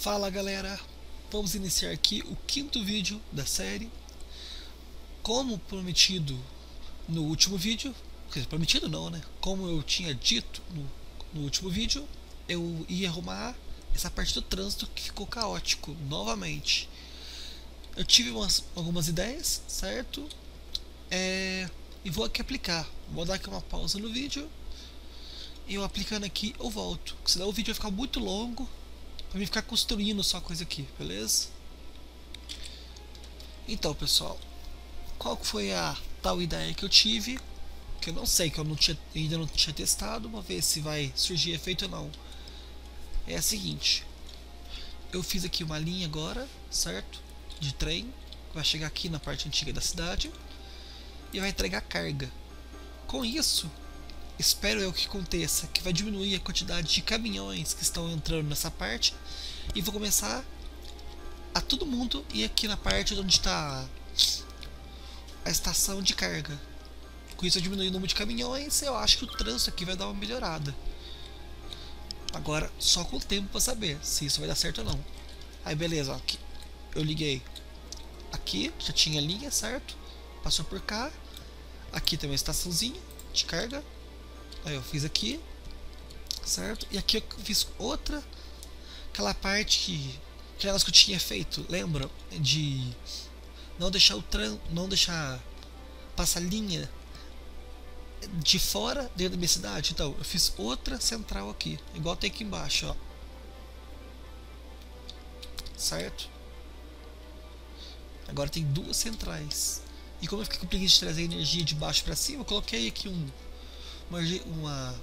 Fala galera, vamos iniciar aqui o quinto vídeo da série. Como prometido no último vídeo, dizer, prometido não, né? Como eu tinha dito no, no último vídeo, eu ia arrumar essa parte do trânsito que ficou caótico novamente. Eu tive umas, algumas ideias, certo? É, e vou aqui aplicar. Vou dar aqui uma pausa no vídeo. Eu aplicando aqui, eu volto. Senão o vídeo vai ficar muito longo Pra mim ficar construindo só coisa aqui, beleza? Então, pessoal, qual foi a tal ideia que eu tive? Que eu não sei, que eu não tinha, ainda não tinha testado, vamos ver se vai surgir efeito ou não. É a seguinte, eu fiz aqui uma linha agora, certo? De trem, vai chegar aqui na parte antiga da cidade e vai entregar carga. Com isso, espero eu que aconteça, que vai diminuir a quantidade de caminhões que estão entrando nessa parte e vou começar a todo mundo ir aqui na parte onde está a estação de carga. Com isso eu diminuir o número de caminhões, eu acho que o trânsito aqui vai dar uma melhorada. Agora, só com o tempo para saber se isso vai dar certo ou não. Aí beleza, ó, aqui eu liguei. Aqui já tinha linha, certo? Passou por cá. Aqui tem uma estaçãozinha de carga. Aí eu fiz aqui, certo? E aqui eu fiz outra, aquela parte que, aquelas que eu tinha feito, lembra? De não deixar o tran, não deixar passar linha de fora dentro da minha cidade. Então, eu fiz outra central aqui, igual tem aqui embaixo, ó. Certo? Agora tem duas centrais. E como eu fiquei com de trazer energia de baixo para cima, eu coloquei aqui um uma, uma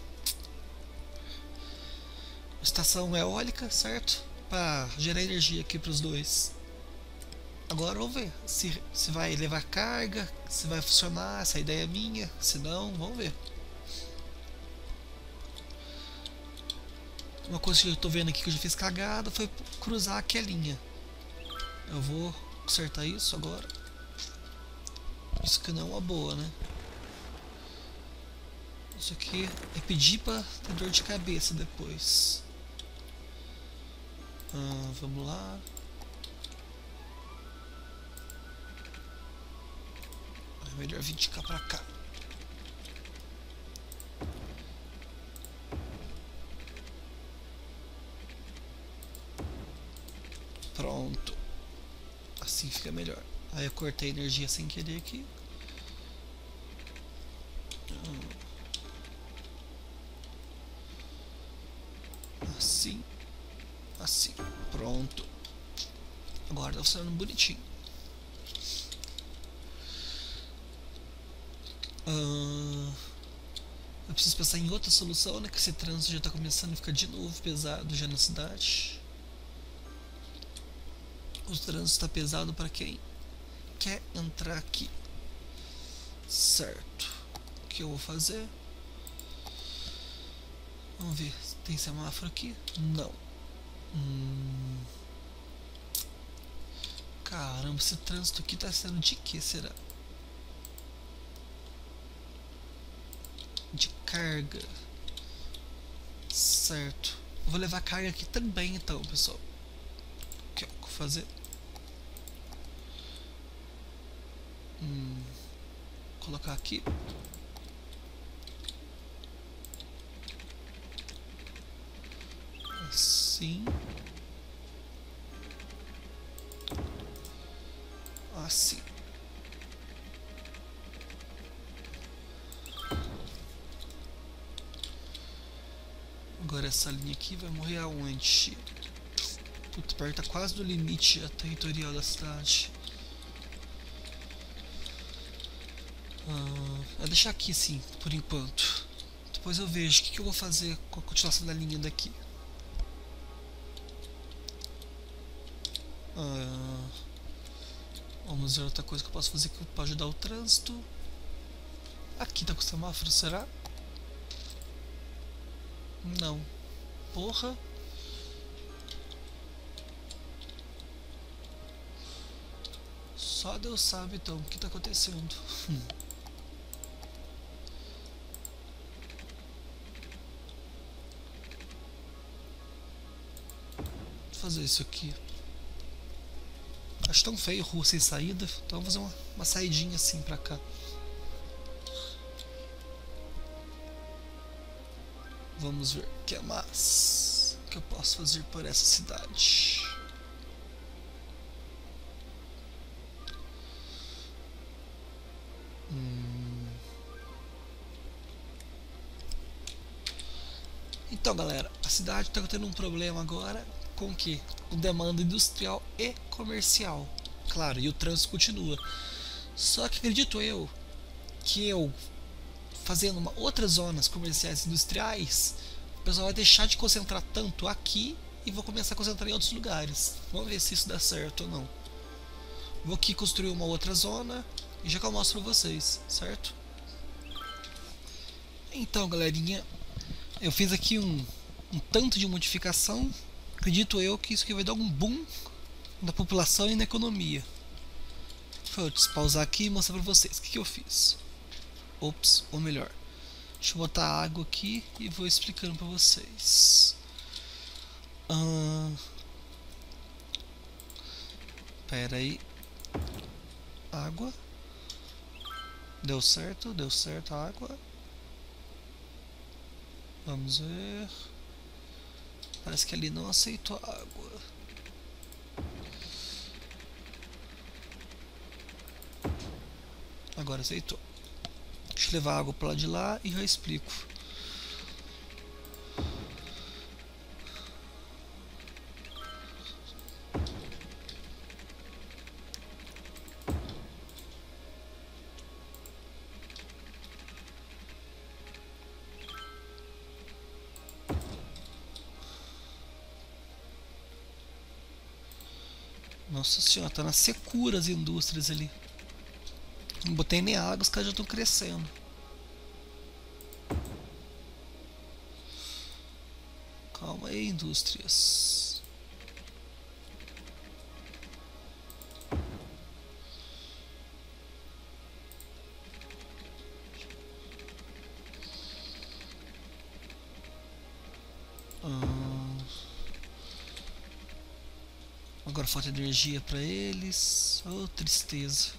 estação eólica, certo? Para gerar energia aqui para os dois. Agora vamos ver se, se vai levar carga, se vai funcionar, essa ideia é minha, se não, vamos ver. Uma coisa que eu estou vendo aqui que eu já fiz cagada foi cruzar aqui a linha. Eu vou consertar isso agora. Isso que não é uma boa, né? Isso aqui é pedir pra ter dor de cabeça depois. Ah, vamos lá. É melhor vir de cá pra cá. Pronto. Assim fica melhor. Aí eu cortei energia sem querer aqui. Assim. Assim. Pronto. Agora tá funcionando bonitinho. Uh, eu preciso pensar em outra solução, né? Que esse trânsito já tá começando a ficar de novo pesado já na cidade. O trânsito está pesado para quem quer entrar aqui. Certo. O que eu vou fazer? Vamos ver. Tem semáforo aqui? Não. Hum... Caramba, esse trânsito aqui tá sendo de que será? De carga. Certo. vou levar carga aqui também então, pessoal. O que eu vou fazer? Hum, colocar aqui. Assim. Assim. Agora essa linha aqui vai morrer aonde? Puta, perto tá quase do limite territorial da cidade. Ah, vou deixar aqui sim, por enquanto. Depois eu vejo o que, que eu vou fazer com a continuação da linha daqui. Ah, vamos ver outra coisa que eu posso fazer aqui para ajudar o trânsito. Aqui tá com semáforo, será? Não. Porra. Só Deus sabe então o que tá acontecendo. fazer isso aqui. Acho tão feio rua sem saída, então vou fazer uma, uma saidinha assim pra cá. Vamos ver o que é mais que eu posso fazer por essa cidade. Hum. Então galera, a cidade está tendo um problema agora com que o demanda industrial e comercial. Claro, e o trânsito continua. Só que acredito eu que eu fazendo uma, outras zonas comerciais e industriais, o pessoal vai deixar de concentrar tanto aqui e vou começar a concentrar em outros lugares. Vamos ver se isso dá certo ou não. Vou aqui construir uma outra zona e já que eu mostro pra vocês, certo? Então, galerinha, eu fiz aqui um, um tanto de modificação acredito eu que isso aqui vai dar um boom na população e na economia. Vou pausar aqui e mostrar pra vocês o que, que eu fiz. Ops, ou melhor, deixa eu botar água aqui e vou explicando pra vocês. pera aí. Água. Deu certo, deu certo a água. Vamos ver. Parece que ali não aceitou água. Agora aceitou. Deixa eu levar água para lá de lá e já explico. Nossa senhora, tá na secura as indústrias ali. Não botei nem água, os caras já estão crescendo. Calma aí, indústrias. Agora falta energia para eles. Oh, tristeza.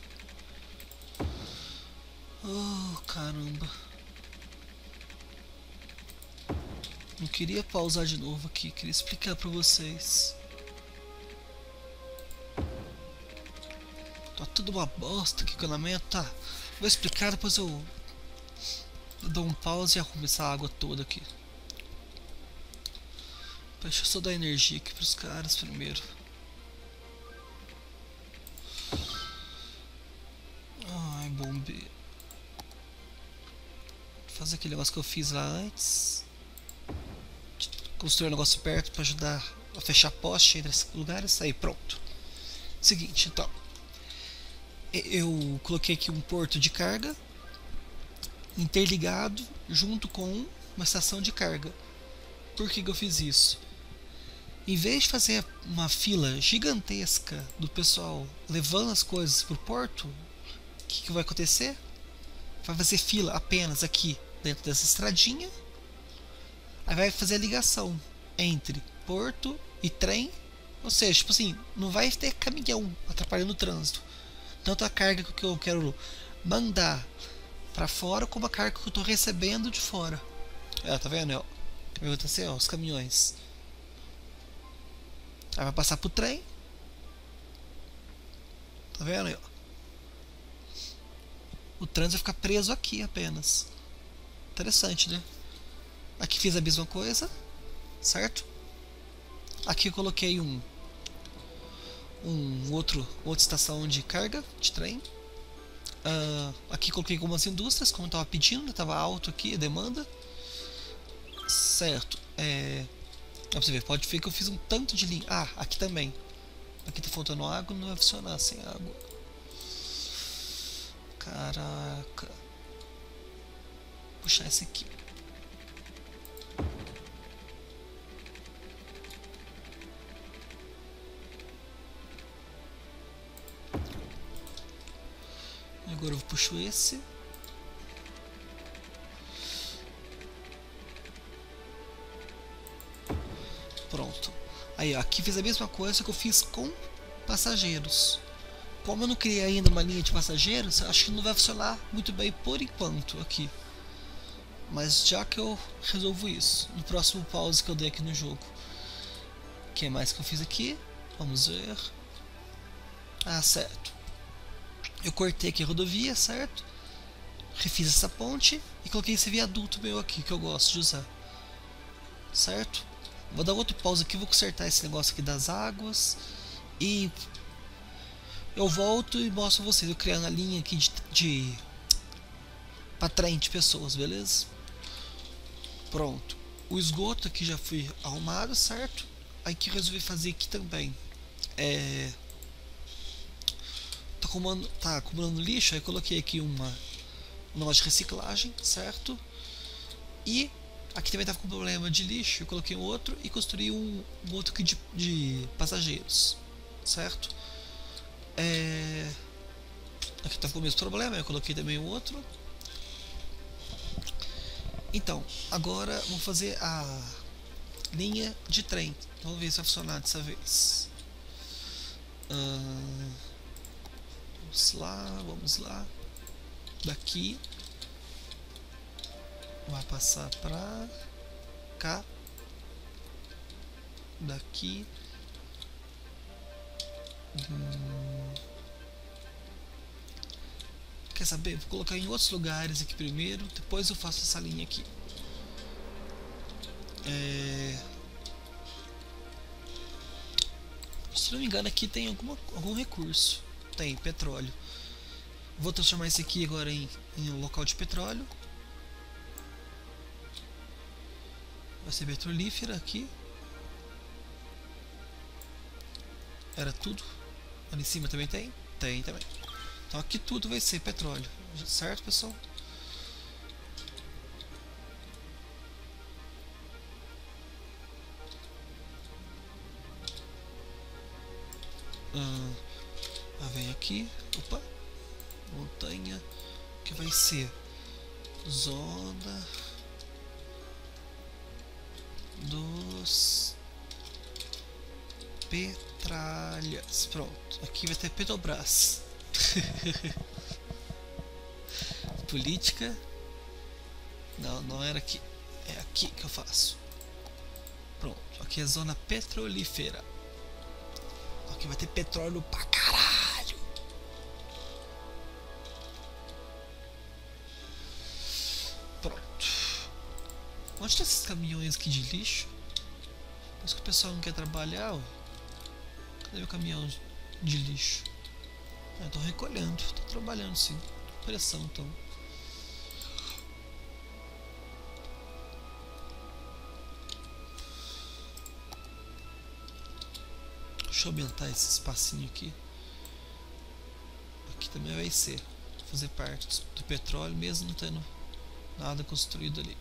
Oh, caramba. Não queria pausar de novo aqui, queria explicar para vocês. Tá tudo uma bosta aqui, canamento. Tá, vou explicar, depois eu, eu dou um pause e arrumo essa água toda aqui. Deixa eu só dar energia aqui pros caras primeiro. Fazer aquele negócio que eu fiz lá antes. Construir um negócio perto para ajudar a fechar poste entre esses lugares. Aí, pronto. Seguinte, então. Eu coloquei aqui um porto de carga interligado junto com uma estação de carga. Por que, que eu fiz isso? Em vez de fazer uma fila gigantesca do pessoal levando as coisas para o porto, o que, que vai acontecer? Vai fazer fila apenas aqui dentro dessa estradinha. Aí vai fazer a ligação entre porto e trem. Ou seja, tipo assim, não vai ter caminhão atrapalhando o trânsito. Tanto a carga que eu quero mandar para fora, como a carga que eu estou recebendo de fora. É, tá vendo? Ó, vai assim, ó, os caminhões. Aí vai passar pro trem. Tá vendo? O trânsito vai ficar preso aqui apenas. Interessante, né? Aqui fiz a mesma coisa, certo? Aqui coloquei um, um outro, outra estação de carga de trem. Uh, aqui coloquei algumas indústrias, como estava pedindo, estava alto aqui a demanda. Certo. É, pra você ver, pode ver que eu fiz um tanto de linha. Ah, aqui também. Aqui tá faltando água, não vai funcionar sem água. Caraca puxar esse aqui. Agora eu puxo esse. Pronto. Aí, ó, aqui fiz a mesma coisa que eu fiz com passageiros. Como eu não criei ainda uma linha de passageiros, acho que não vai funcionar muito bem por enquanto aqui. Mas já que eu resolvo isso, no próximo pause que eu dei aqui no jogo. O que mais que eu fiz aqui? Vamos ver. Ah, certo. Eu cortei aqui a rodovia, certo? Refiz essa ponte e coloquei esse viaduto meu aqui que eu gosto de usar. Certo? Vou dar outro pause aqui, vou consertar esse negócio aqui das águas. E eu volto e mostro vocês eu criando a linha aqui de, de para de pessoas, beleza? Pronto. O esgoto aqui já foi arrumado, certo? Aí que resolvi fazer aqui também. É tá acumulando, tá acumulando lixo, aí coloquei aqui uma uma de reciclagem, certo? E aqui também estava com problema de lixo, eu coloquei outro e construí um, um outro aqui de, de passageiros, certo? É... Aqui estava com o mesmo problema, eu coloquei também outro. Então, agora vamos fazer a linha de trem. Vamos ver se vai funcionar dessa vez. Uh, vamos lá, vamos lá. Daqui vai passar pra cá. Daqui. Hum. Quer saber? Vou colocar em outros lugares aqui primeiro, depois eu faço essa linha aqui. É... Se não me engano aqui tem alguma, algum recurso. Tem, petróleo. Vou transformar esse aqui agora em, em um local de petróleo. Vai ser petrolífera aqui. Era tudo. Ali em cima também tem? Tem também. Então aqui tudo vai ser petróleo. Certo, pessoal? Ah, vem aqui. Opa. Montanha. Que vai ser zona dos petralhas. Pronto. Aqui vai ter Petrobras. Política. Não, não era aqui. É aqui que eu faço. Pronto. Aqui é zona petrolífera. Aqui vai ter petróleo pra caralho. Pronto. Onde estão esses caminhões aqui de lixo? Parece que o pessoal não quer trabalhar. Ó. Cadê o caminhão de lixo? Eu tô recolhendo, tô trabalhando sim. Pressão então. Deixa eu aumentar esse espacinho aqui. Aqui também vai ser. Fazer parte do petróleo mesmo não tendo nada construído ali.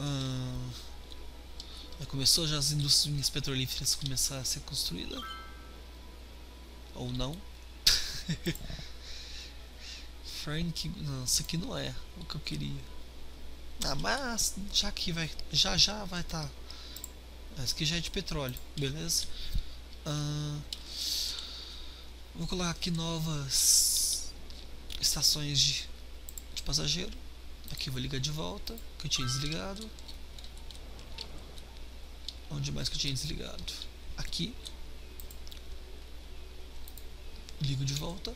Hum, começou já as indústrias petrolíferas começar a ser construída? Ou não? Frank, não, isso aqui não é o que eu queria. Ah, mas já que vai, já já vai estar. Tá. Esse aqui já é de petróleo, beleza? Uh, vou colocar aqui novas estações de, de passageiro. Aqui vou ligar de volta, que eu tinha desligado. Onde mais que eu tinha desligado? Aqui. Ligo de volta.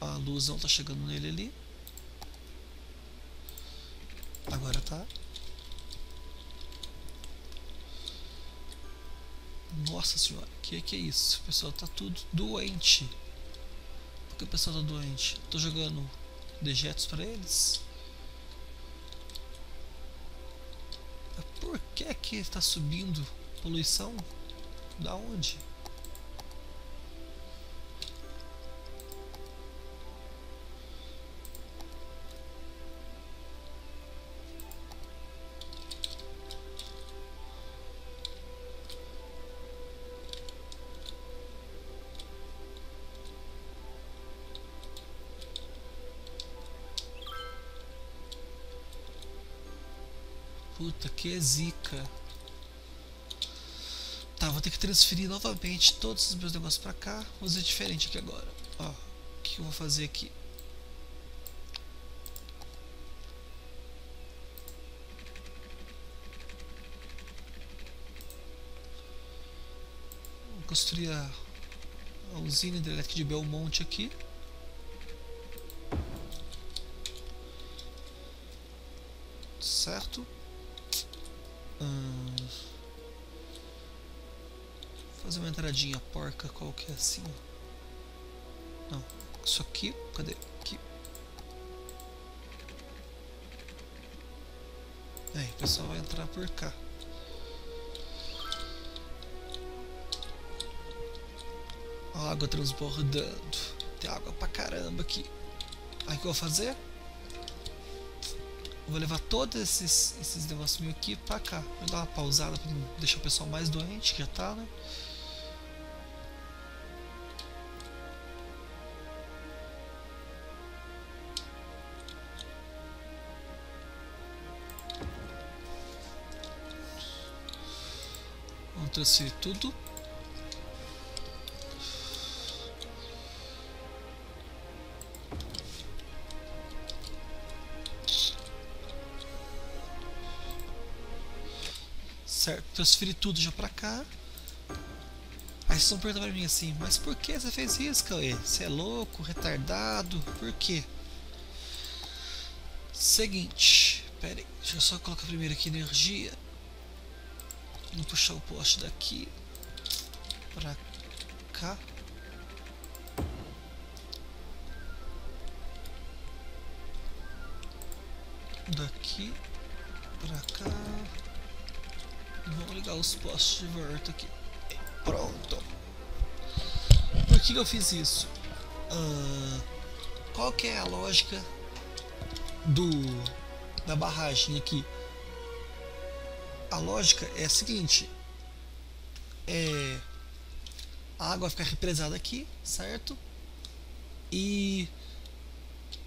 A luz não está chegando nele ali. Agora tá. Nossa senhora, que, que é isso? O pessoal tá tudo doente. Por que o pessoal tá doente? Tô jogando dejetos para eles? Por que que está subindo poluição? Da onde? Puta, que zica. Tá, vou ter que transferir novamente todos os meus negócios pra cá. Vou fazer diferente aqui agora. Ó, o que eu vou fazer aqui? Vou construir a, a usina hidrelétrica de Belmonte aqui. Entradinha porca qualquer assim. Não, isso aqui, cadê? Aqui. Aí, o pessoal vai entrar por cá. água transbordando. Tem água pra caramba aqui. Aí o que eu vou fazer? Vou levar todos esses, esses negócios aqui pra cá. Vou dar uma pausada pra deixar o pessoal mais doente, que já tá, né? Transferir tudo. Certo, transferir tudo já pra cá. Aí vocês estão perguntando pra mim assim, mas por que você fez isso, Cauê? Você é louco, retardado? Por quê? Seguinte, pera aí, deixa eu só colocar primeiro aqui energia. Vamos puxar o poste daqui para cá. Daqui para cá. Vamos ligar os postes de volta aqui. Pronto. Por que eu fiz isso? Uh, qual que é a lógica do da barragem aqui? A lógica é a seguinte: é, a água fica represada aqui, certo? E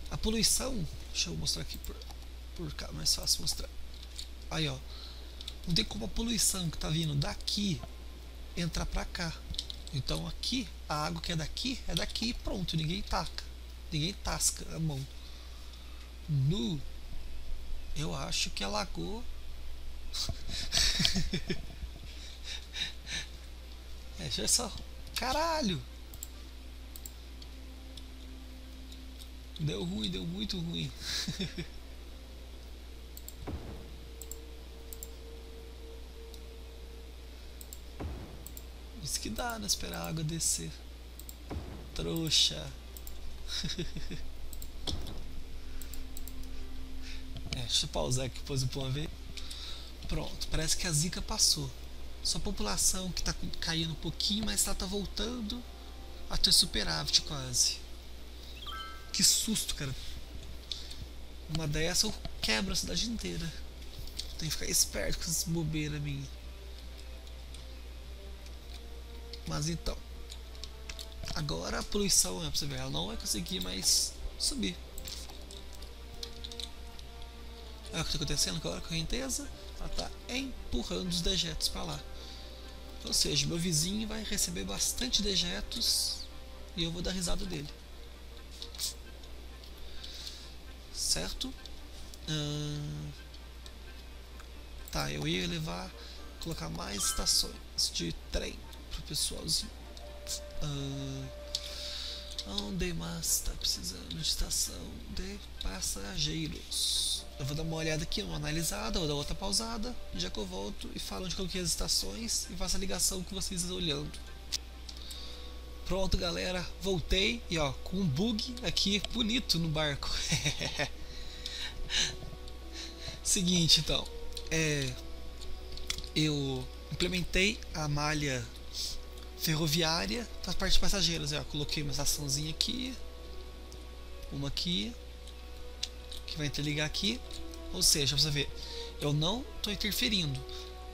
a poluição, deixa eu mostrar aqui por, por cá, mais fácil mostrar. Aí, ó, não tem como a poluição que está vindo daqui entrar para cá. Então aqui, a água que é daqui, é daqui e pronto, ninguém taca. Ninguém tasca a mão. No, eu acho que a lagoa é, já só. Caralho! Deu ruim, deu muito ruim. Isso que dá, né? Esperar a água descer. Trouxa. é, deixa eu pausar aqui depois do uma vez. Pronto, parece que a zika passou. Sua população que está caindo um pouquinho, mas ela está voltando a ter superávit quase. Que susto, cara. Uma dessa eu quebro a cidade inteira. Tem que ficar esperto com essas bobeiras minhas. Mas então. Agora a poluição, é pra você ver, ela não vai conseguir mais subir. É o que está acontecendo agora a correnteza está empurrando os dejetos para lá. Ou seja, meu vizinho vai receber bastante dejetos e eu vou dar risada dele. Certo? Hum, tá, eu ia levar, colocar mais estações de trem pro pessoalzinho. Hum, onde mais está precisando de estação de passageiros? Eu vou dar uma olhada aqui, uma analisada, vou dar outra pausada, já que eu volto e falo onde coloquei as estações e faço a ligação com vocês olhando. Pronto, galera, voltei e ó, com um bug aqui bonito no barco. Seguinte, então, é, eu implementei a malha ferroviária para a parte de passageiros. Ó, coloquei uma estaçãozinha aqui, uma aqui, que vai interligar aqui. Ou seja, você ver, eu não estou interferindo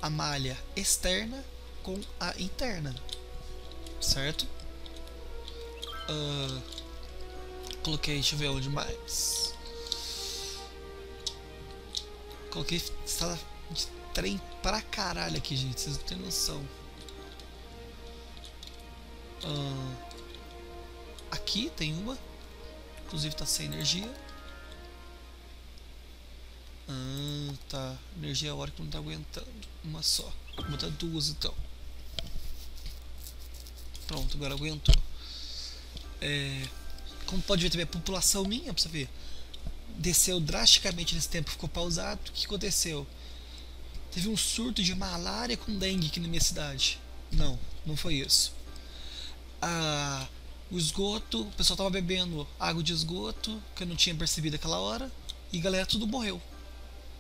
a malha externa com a interna, certo? Uh, coloquei, deixa eu ver onde mais. Coloquei de trem pra caralho aqui, gente. Vocês não têm noção. Ah, aqui tem uma. Inclusive tá sem energia. Ah, tá. Energia a hora que não tá aguentando. Uma só. Vou botar duas então. Pronto, agora aguentou. É, como pode ver também, a população minha, pra você ver, desceu drasticamente nesse tempo, ficou pausado. O que aconteceu? Teve um surto de malária com dengue aqui na minha cidade. Não, não foi isso. Ah, o esgoto, o pessoal tava bebendo água de esgoto, que eu não tinha percebido aquela hora, e galera tudo morreu.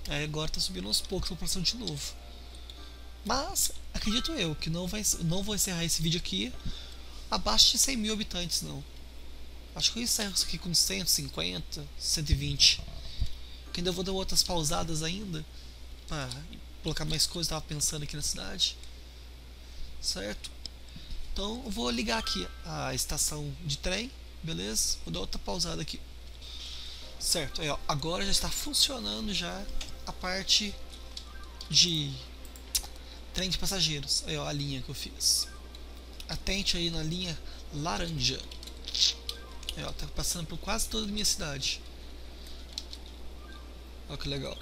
Aí agora tá subindo aos poucos a população de novo. Mas acredito eu que não, vai, não vou encerrar esse vídeo aqui abaixo de 100 mil habitantes, não. Acho que eu encerro isso aqui com 150, 120. Que ainda vou dar outras pausadas ainda. Pra colocar mais coisas tava pensando aqui na cidade. Certo? Então eu vou ligar aqui a estação de trem. Beleza? Vou dar outra pausada aqui. Certo, aí, ó, agora já está funcionando já a parte de trem de passageiros. Aí, ó, a linha que eu fiz. Atente aí na linha laranja. Aí, ó, tá passando por quase toda a minha cidade. Olha que legal.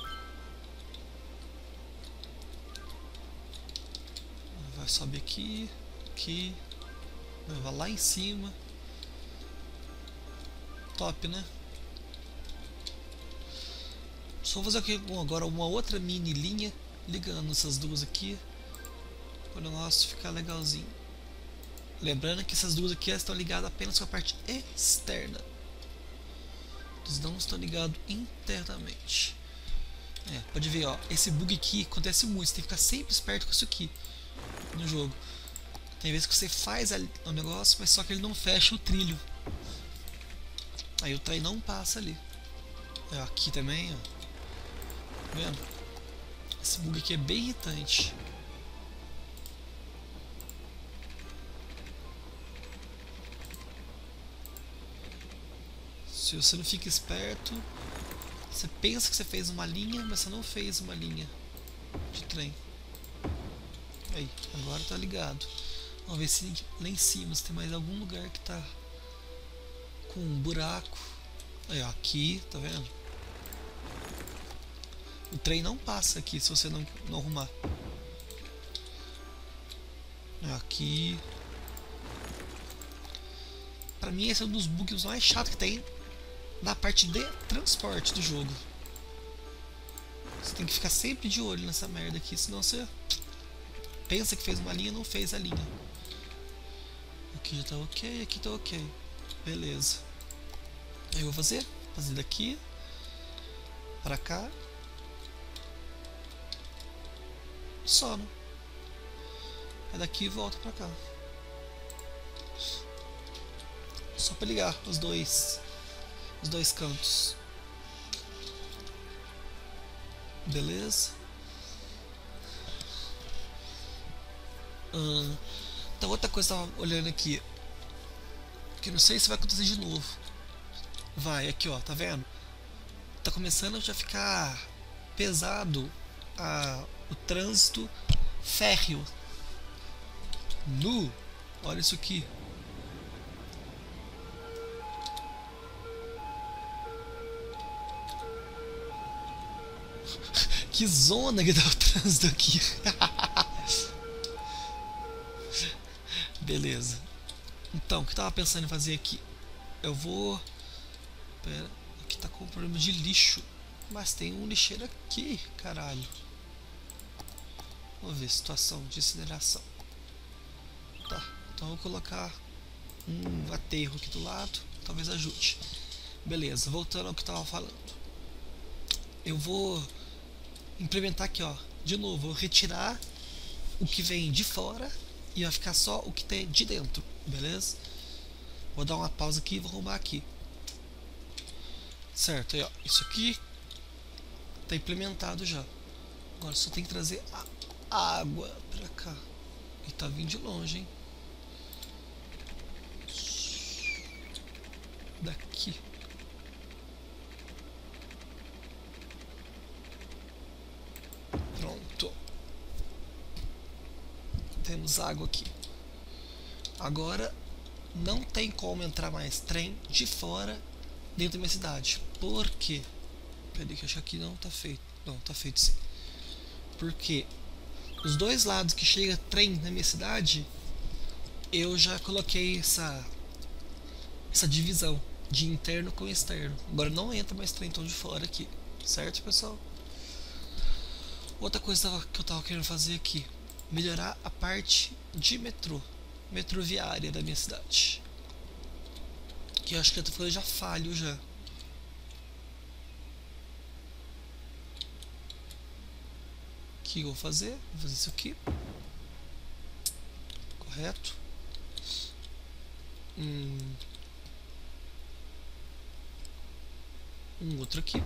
Vai subir aqui, aqui, vai lá em cima. Top, né? Só vou fazer aqui agora uma outra mini linha ligando essas duas aqui para o negócio ficar legalzinho. Lembrando que essas duas aqui estão ligadas apenas com a parte externa. Eles não estão ligados internamente. É, pode ver, ó, esse bug aqui acontece muito, você tem que ficar sempre esperto com isso aqui no jogo. Tem vezes que você faz o negócio, mas só que ele não fecha o trilho. Aí o trem não passa ali. É, aqui também, ó. Tá vendo? Esse bug aqui é bem irritante. Se você não fica esperto, você pensa que você fez uma linha, mas você não fez uma linha de trem. Aí, agora tá ligado. Vamos ver se lá em cima se tem mais algum lugar que tá com um buraco. Aí, ó, aqui, tá vendo? O trem não passa aqui se você não, não arrumar. Aqui. Pra mim esse é um dos bugs mais chatos que tem na parte de transporte do jogo. Você tem que ficar sempre de olho nessa merda aqui, senão você pensa que fez uma linha não fez a linha. Aqui já tá ok, aqui tá ok. Beleza. Eu vou fazer, fazer daqui para cá. Só, né? Aí daqui volta para cá. Só para ligar os dois os dois cantos. Beleza? Hum, então outra coisa que eu tava olhando aqui. Que não sei se vai acontecer de novo. Vai, aqui ó, tá vendo? Tá começando a já ficar pesado a, o trânsito férreo. Nu! Olha isso aqui. Que zona que dá o trânsito aqui. Beleza. Então, o que eu tava pensando em fazer aqui? Eu vou... Pera, aqui tá com problema de lixo. Mas tem um lixeiro aqui, caralho. Vamos ver, situação de incineração. Tá, então vou colocar um aterro aqui do lado. Talvez ajude. Beleza, voltando ao que eu tava falando. Eu vou implementar aqui, ó. De novo, vou retirar o que vem de fora e vai ficar só o que tem de dentro, beleza? Vou dar uma pausa aqui e vou arrumar aqui. Certo, aí ó, isso aqui tá implementado já. Agora só tem que trazer a água pra cá. E tá vindo de longe, hein? Daqui. Pronto. Temos água aqui. Agora não tem como entrar mais trem de fora dentro da minha cidade. Por quê? Peraí que acho que aqui não tá feito. Não, tá feito sim. Porque os dois lados que chega trem na minha cidade, eu já coloquei essa essa divisão de interno com externo. Agora não entra mais trem tão de fora aqui, certo, pessoal? Outra coisa que eu tava querendo fazer aqui, melhorar a parte de metrô, metroviária da minha cidade. Que eu acho que eu já falho já. Que eu vou fazer? Vou fazer isso aqui. Correto. Hum. Um outro aqui.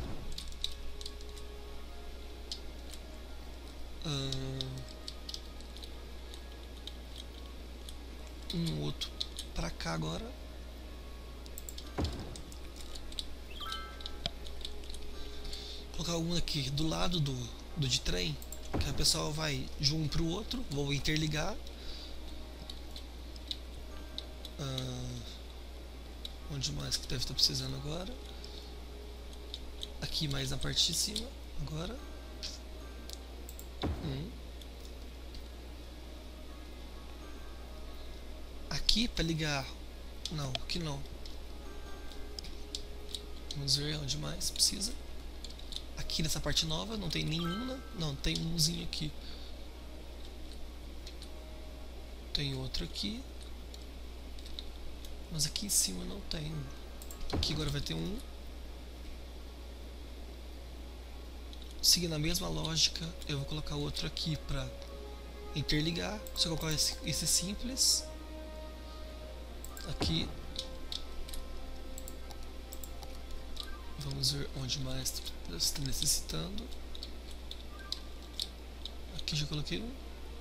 um outro para cá agora. Vou colocar um aqui do lado do, do de trem, que a pessoa vai de um para o outro, vou interligar. Uh, onde mais que deve estar precisando agora? Aqui mais na parte de cima, agora. Um. Aqui para ligar. Não, aqui não. Vamos ver onde mais precisa. Aqui nessa parte nova não tem nenhuma. Não, tem umzinho aqui. Tem outro aqui. Mas aqui em cima não tem. Aqui agora vai ter um. seguindo a mesma lógica, eu vou colocar outro aqui para interligar. Eu colocar esse, esse simples, aqui, vamos ver onde mais está necessitando. Aqui já coloquei um,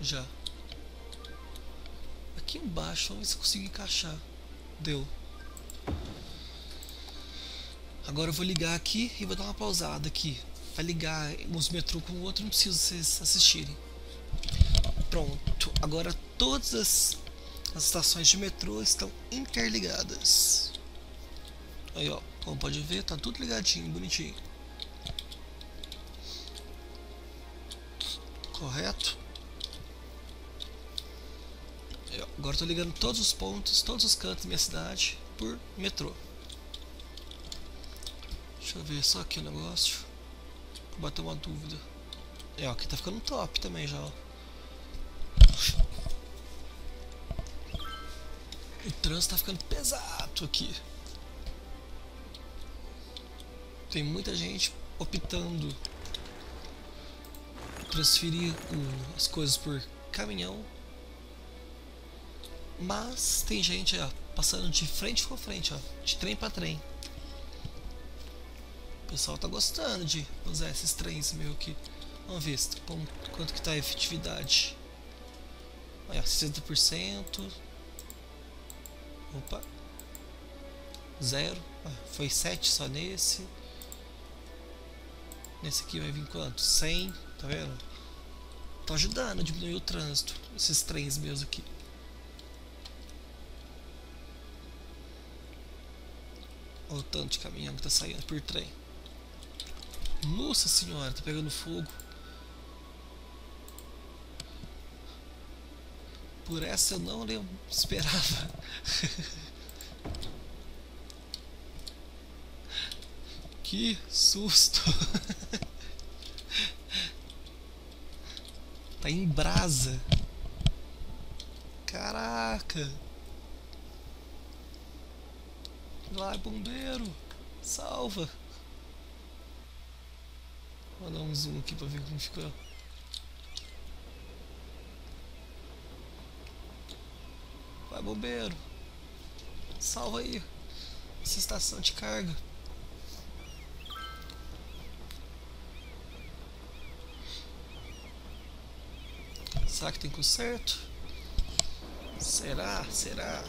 já. Aqui embaixo, vamos ver se consigo encaixar. Deu. Agora eu vou ligar aqui e vou dar uma pausada aqui vai ligar os metrô com o outro, não preciso vocês assistirem. Pronto, agora todas as, as estações de metrô estão interligadas. Aí ó, como pode ver, tá tudo ligadinho, bonitinho. Correto? Ó, agora estou ligando todos os pontos, todos os cantos da minha cidade por metrô. Deixa eu ver só aqui o negócio bater uma dúvida. É, ó, aqui tá ficando top também já, ó. O trânsito tá ficando pesado aqui. Tem muita gente optando transferir o, as coisas por caminhão. Mas tem gente ó, passando de frente com frente, ó, de trem para trem. O pessoal tá gostando de usar esses trens meio que. Vamos ver como, quanto que tá a efetividade. Olha, 60%. Opa. Zero. Ah, foi 7 só nesse. Nesse aqui vai vir quanto? 100. Tá vendo? Tá ajudando a diminuir o trânsito. Esses trens meus aqui. Olha o tanto de caminhão que tá saindo por trem. Nossa senhora, tá pegando fogo. Por essa eu não esperava. que susto. tá em brasa. Caraca. Vai, bombeiro. Salva. Vou dar um zoom aqui pra ver como ficou. Vai bombeiro. Salva aí. Essa estação de carga. Será que tem conserto? Será? Será?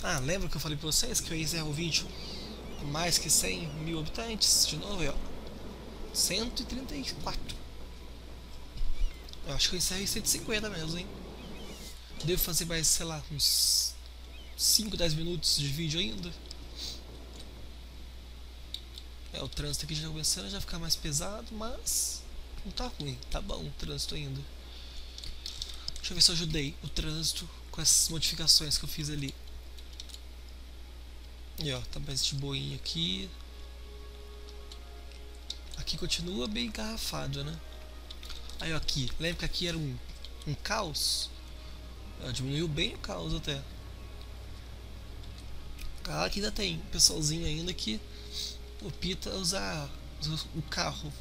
Ah, lembra que eu falei pra vocês que eu ia encerrar o vídeo mais que 100 mil habitantes, de novo, ó. 134. Eu acho que eu encerro em 150 mesmo, hein? Devo fazer mais, sei lá, uns 5, 10 minutos de vídeo ainda. É, o trânsito aqui já tá começando a já ficar mais pesado, mas não tá ruim, tá bom o trânsito ainda. Deixa eu ver se eu ajudei o trânsito com essas modificações que eu fiz ali. E ó, tá mais de boinha aqui. Aqui continua bem engarrafado, né? Aí ó, aqui, lembra que aqui era um, um caos? Ela diminuiu bem o caos até. Ah, que ainda tem pessoalzinho ainda que opta usar o carro.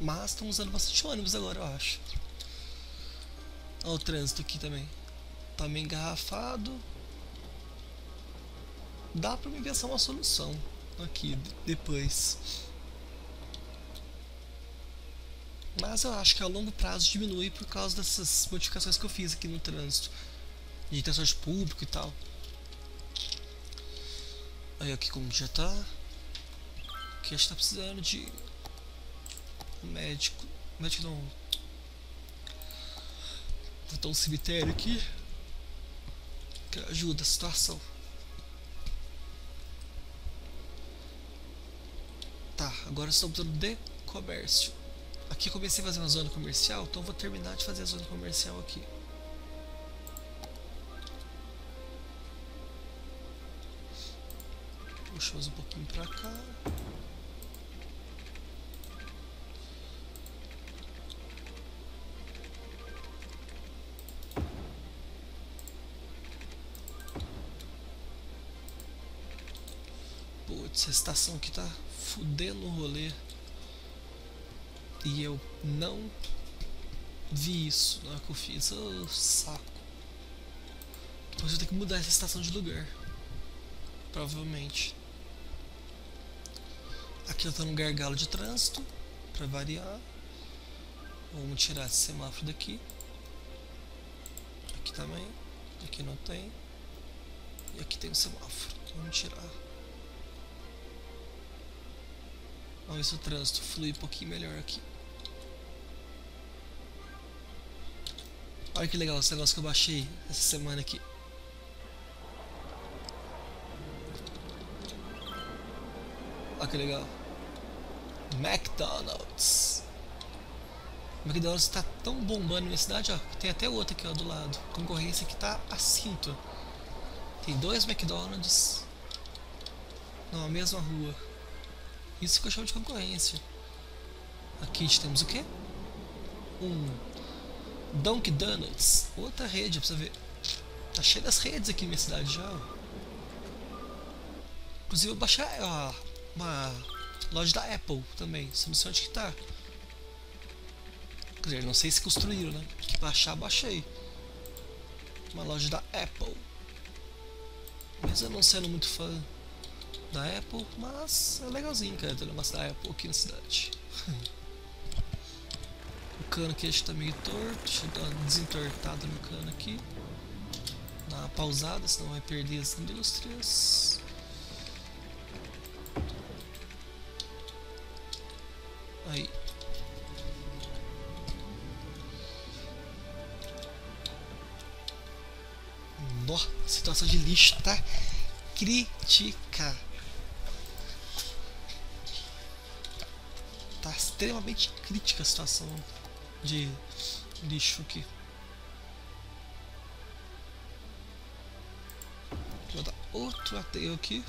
Mas estão usando bastante ônibus agora, eu acho. Olha o trânsito aqui também. Tá meio engarrafado dá para me pensar uma solução aqui depois. Mas eu acho que a longo prazo diminui por causa dessas modificações que eu fiz aqui no trânsito. De transporte público e tal. Aí aqui como já tá. Aqui a gente tá precisando de médico. Médico não. Vou botar um cemitério aqui. Que ajuda a situação. Tá, agora estou precisando de comércio. Aqui comecei a fazer uma zona comercial, então vou terminar de fazer a zona comercial aqui. Puxa um pouquinho pra cá. Putz, a estação aqui tá fudendo o rolê. E eu não vi isso na que eu fiz. Oh, saco. Depois eu tenho que mudar essa estação de lugar. Provavelmente. Aqui eu tô num gargalo de trânsito. Pra variar. Vamos tirar esse semáforo daqui. Aqui também. Aqui não tem. E aqui tem um semáforo. Vamos tirar. Vamos ver se o trânsito flui um pouquinho melhor aqui. Olha que legal esse negócio que eu baixei essa semana aqui. Olha que legal. McDonald's. McDonald's está tão bombando na minha cidade, ó. Tem até outro aqui ó, do lado. Concorrência que tá a cinto. Tem dois McDonald's na mesma rua. Isso que eu chamo de concorrência. Aqui temos o quê? Um Dunk Donuts. Outra rede, pra você ver. Tá cheio das redes aqui na minha cidade já. Inclusive eu baixar ó, uma loja da Apple também. Você não sei onde que tá. Quer dizer, não sei se construíram, né? Que baixar, baixei. Uma loja da Apple. Mas eu não sendo muito fã da Apple, mas é legalzinho, cara, ter um negócio da Apple aqui na cidade. o cano aqui está meio torto, deixa eu dar uma desentortada no cano aqui. Dar uma pausada, senão vai perder as indústrias. Aí. Nossa, situação de lixo tá crítica. Extremamente crítica a situação de lixo aqui. Vou dar outro ateio aqui.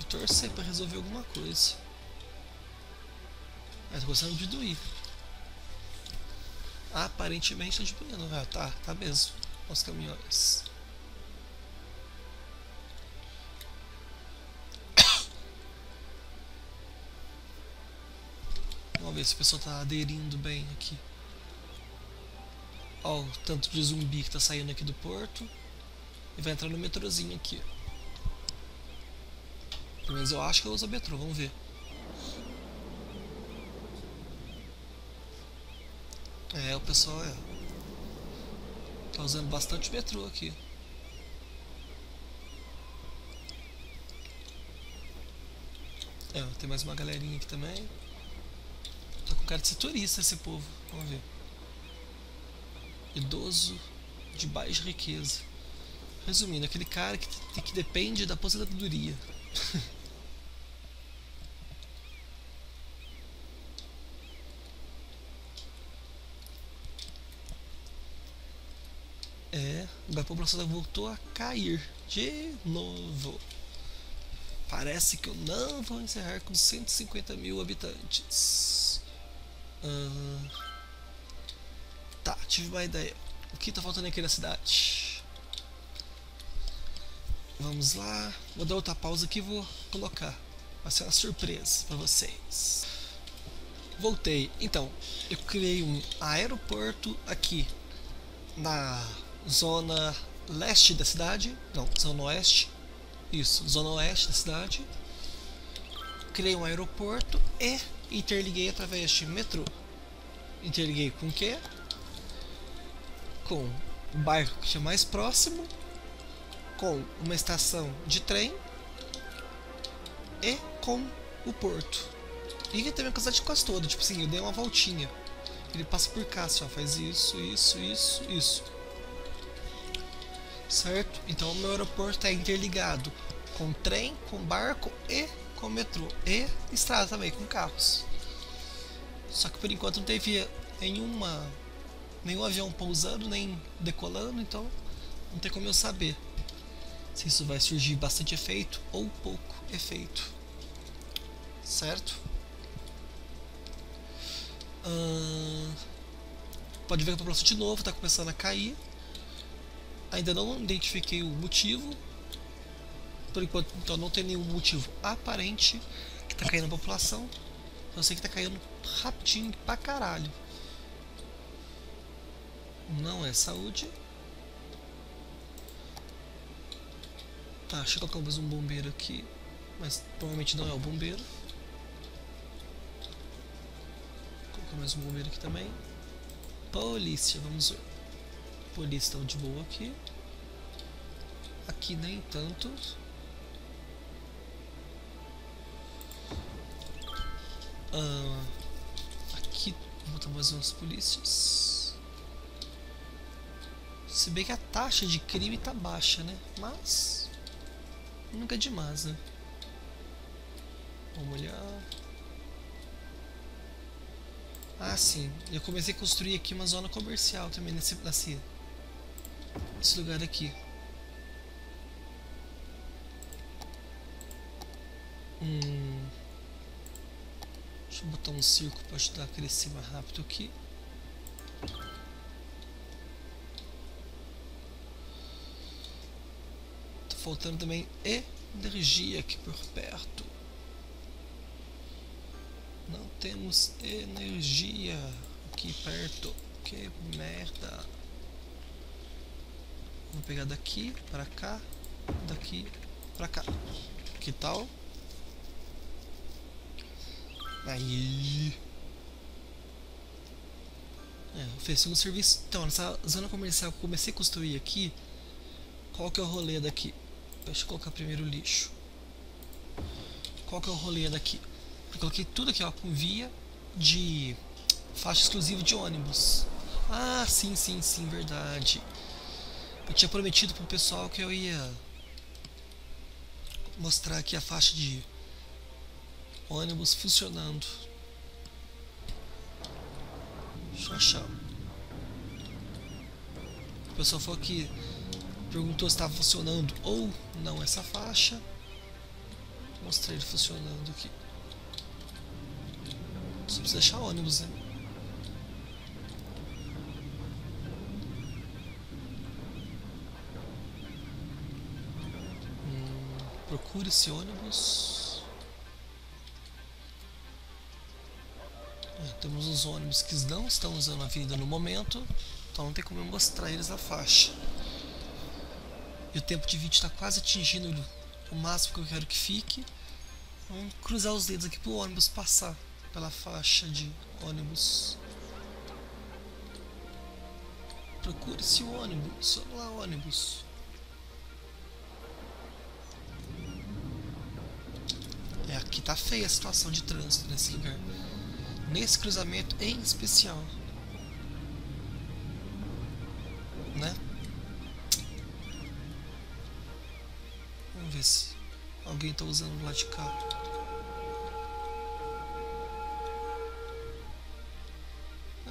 E torcer para resolver alguma coisa. Mas gostando de doer. Aparentemente está diminuindo. Ah, tá, tá mesmo. Os caminhões. Ver se o pessoal tá aderindo bem aqui. Ó, o tanto de zumbi que tá saindo aqui do porto. E vai entrar no metrozinho aqui. Pelo menos eu acho que eu uso metrô, vamos ver. É, o pessoal é. Tá usando bastante metrô aqui. É, tem mais uma galerinha aqui também. Cara de ser turista esse povo. Vamos ver. Idoso de baixa riqueza. Resumindo, aquele cara que, que depende da aposentadoria. é, a população voltou a cair de novo. Parece que eu não vou encerrar com 150 mil habitantes. Tá, tive uma ideia. O que tá faltando aqui na cidade? Vamos lá. Vou dar outra pausa aqui e vou colocar. Vai ser uma surpresa para vocês. Voltei. Então, eu criei um aeroporto aqui na zona leste da cidade. Não, zona oeste. Isso, zona oeste da cidade. Criei um aeroporto e interliguei através de metrô. Interliguei com o quê? Com o bairro que tinha mais próximo, com uma estação de trem e com o porto. E também com a cidade quase toda, tipo assim, eu dei uma voltinha. Ele passa por cá, assim, ó, faz isso, isso, isso, isso certo? Então o meu aeroporto está interligado com trem, com barco e com metrô e estrada também com carros. Só que por enquanto não teve nenhuma nenhum avião pousando nem decolando, então não tem como eu saber se isso vai surgir bastante efeito ou pouco efeito, certo? Hum, pode ver que a população de novo está começando a cair Ainda não identifiquei o motivo. Por enquanto, então não tem nenhum motivo aparente que está caindo a população. Eu sei que está caindo rapidinho pra caralho. Não é saúde. Tá, deixa eu colocar mais um bombeiro aqui. Mas provavelmente não é o bombeiro. Vou colocar mais um bombeiro aqui também. Polícia, vamos ver polícia estão de boa aqui. Aqui nem tanto. Ah, aqui botar mais umas polícias. Se bem que a taxa de crime tá baixa, né? Mas nunca é demais, né? Vamos olhar. Ah, sim. Eu comecei a construir aqui uma zona comercial também nesse, nesse, esse lugar aqui. Hum. Deixa eu botar um circo para ajudar a crescer mais rápido aqui. Tá faltando também energia aqui por perto. Não temos energia aqui perto. Que merda. Vou pegar daqui para cá, daqui para cá. Que tal? Aí. É, ofereci um serviço. Então, nessa zona comercial que eu comecei a construir aqui, qual que é o rolê daqui? Deixa eu colocar primeiro o lixo. Qual que é o rolê daqui? Eu coloquei tudo aqui, ó, com via de faixa exclusiva de ônibus. Ah, sim, sim, sim, verdade. Eu tinha prometido pro pessoal que eu ia mostrar aqui a faixa de ônibus funcionando. Eu achar. O pessoal falou que perguntou se estava funcionando ou não essa faixa. Mostrei ele funcionando aqui. Só precisa achar ônibus, né? Procure esse ônibus. É, temos os ônibus que não estão usando a avenida no momento, então não tem como eu mostrar eles na faixa. E o tempo de vídeo está quase atingindo o máximo que eu quero que fique. Vamos cruzar os dedos aqui para o ônibus passar pela faixa de ônibus. Procure esse ônibus. Vamos lá, ônibus. tá feia a situação de trânsito nesse lugar. Nesse cruzamento em especial. Né? Vamos ver se alguém tá usando lá de cá.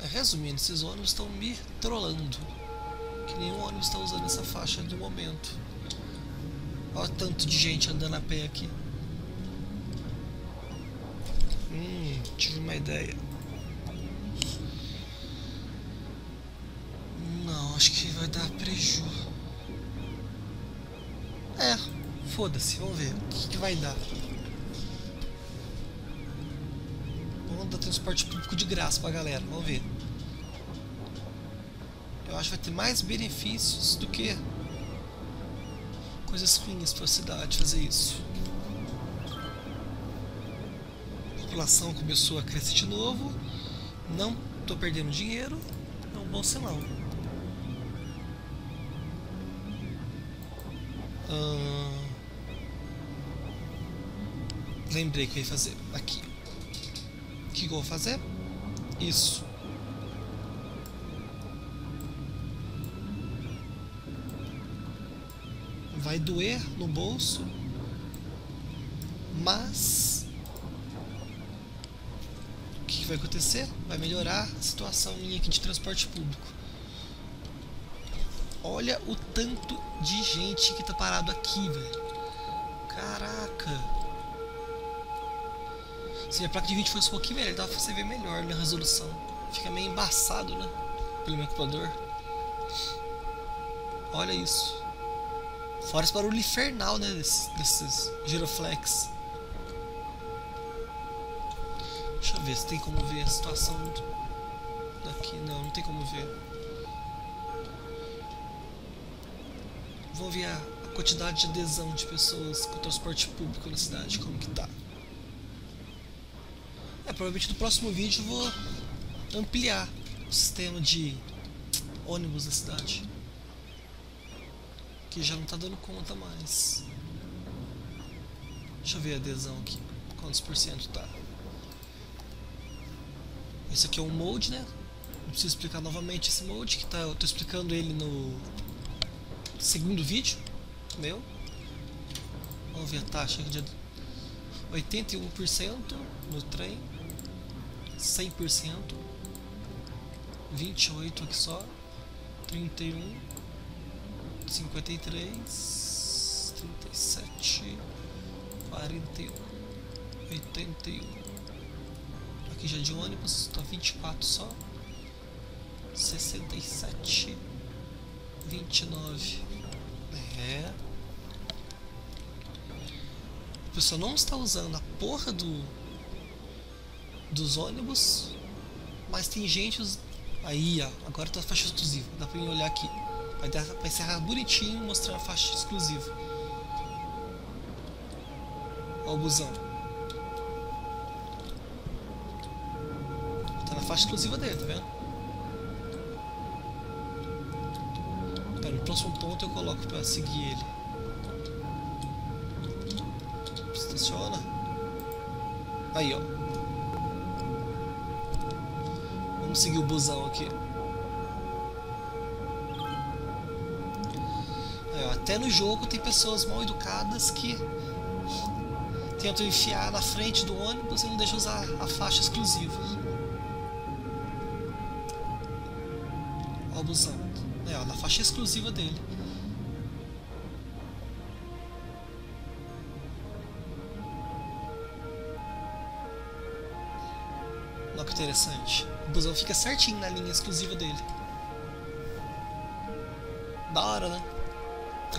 É, resumindo, esses ônibus estão me trollando. Que nenhum ônibus está usando essa faixa no momento. Olha tanto de gente andando a pé aqui. Hum, tive uma ideia. Não, acho que vai dar preju. É, foda-se, vamos ver. O que, que vai dar? Vamos dar transporte público de graça pra galera, vamos ver. Eu acho que vai ter mais benefícios do que coisas ruins para a cidade fazer isso. População começou a crescer de novo, não estou perdendo dinheiro, é um bom sinal. Lembrei que eu ia fazer aqui. O que eu vou fazer? Isso. vai doer no bolso, mas que vai acontecer? Vai melhorar a situação minha aqui de transporte público. Olha o tanto de gente que tá parado aqui, velho. Caraca. Se a placa de vídeo fosse um pouquinho melhor, dava pra você ver melhor na resolução. Fica meio embaçado, né? Pelo meu computador. Olha isso. Fora esse barulho infernal, né? Desses, desses giroflex. Ver se tem como ver a situação daqui. Não, não tem como ver. Vou ver a, quantidade de adesão de pessoas com transporte público na cidade, como que tá. É, provavelmente no próximo vídeo eu vou ampliar o sistema de ônibus da cidade que já não tá dando conta mais. Deixa eu ver a adesão aqui. Quantos por cento tá? Esse aqui é o molde, né? Não preciso explicar novamente esse molde, que tá, eu tô explicando ele no segundo vídeo meu. Vamos ver a taxa de 81% no trem, 100%, 28 aqui só, 31, 53, 37, 41, 81. Aqui já de ônibus, tá vinte e quatro só. Sessenta e sete, vinte e nove. É. O pessoal não está usando a porra do dos ônibus, mas tem gente aí, ó, agora tá faixa exclusiva, dá pra olhar aqui. Vai, dar, vai encerrar bonitinho mostrando a faixa exclusiva. Olha o busão. Faixa exclusiva dele, tá vendo? Pera, no próximo ponto eu coloco pra seguir ele. Estaciona. Aí, ó. Vamos seguir o busão aqui. Até no jogo tem pessoas mal educadas que tentam enfiar na frente do ônibus e não deixam usar a faixa exclusiva. Olha o busão. É, ó, na faixa exclusiva dele. Olha que interessante. O busão fica certinho na linha exclusiva dele. Da hora, né?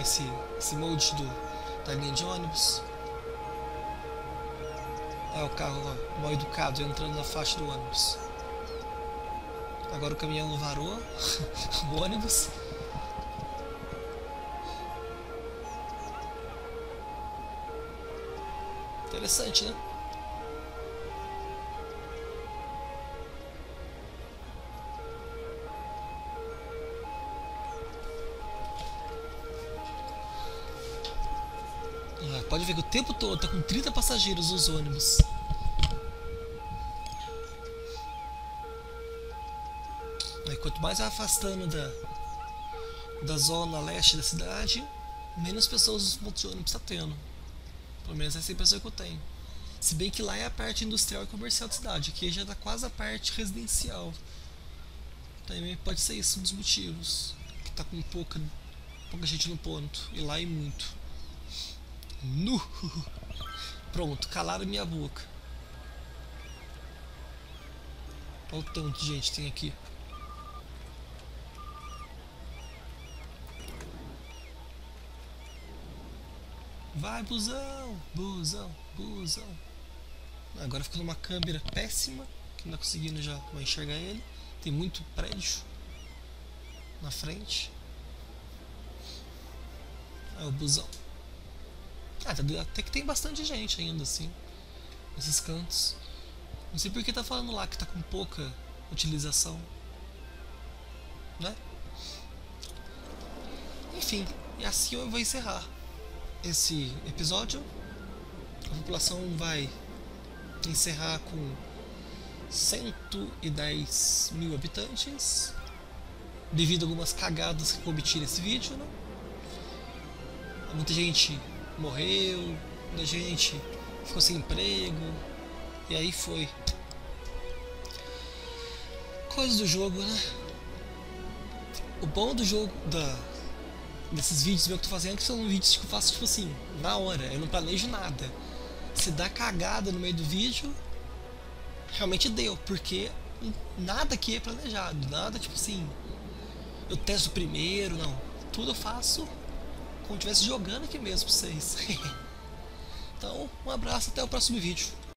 esse, esse molde do, da linha de ônibus. É o carro ó, mal educado entrando na faixa do ônibus. Agora o caminhão varou o ônibus. Interessante, né? Pode ver que o tempo todo tá com 30 passageiros os ônibus. Mais afastando da, da zona leste da cidade, menos pessoas os pontos de ônibus está tendo. Pelo menos essa é a impressão que eu tenho. Se bem que lá é a parte industrial e comercial da cidade, aqui já está quase a parte residencial. Também pode ser isso um dos motivos. Que está com pouca, pouca gente no ponto. E lá é muito. Nu! Pronto, calaram minha boca. Olha o tanto de gente tem aqui. Vai, busão, busão, busão. Agora ficou numa câmera péssima, que não tá conseguindo já enxergar ele. Tem muito prédio na frente. É o busão. Ah, tá até que tem bastante gente ainda assim. Nesses cantos. Não sei porque tá falando lá que tá com pouca utilização. Né? Enfim, e assim eu vou encerrar esse episódio. A população vai encerrar com 110 mil habitantes, devido a algumas cagadas que cometi nesse vídeo. Né? Muita gente morreu, muita gente ficou sem emprego, e aí foi. Coisas do jogo, né? O bom do jogo, da, desses vídeos que eu tô fazendo, que são vídeos que eu faço, tipo assim, na hora, eu não planejo nada. Se dá cagada no meio do vídeo, realmente deu, porque nada aqui é planejado, nada tipo assim, eu testo primeiro, não. Tudo eu faço como se estivesse jogando aqui mesmo pra vocês. então, um abraço até o próximo vídeo.